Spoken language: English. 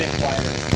bit quieter.